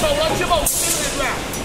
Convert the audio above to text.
走了七毛五米都得